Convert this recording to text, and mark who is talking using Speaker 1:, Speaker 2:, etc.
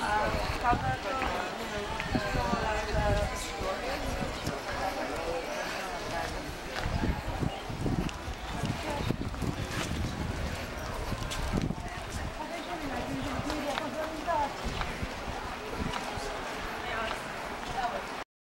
Speaker 1: 啊，差不多。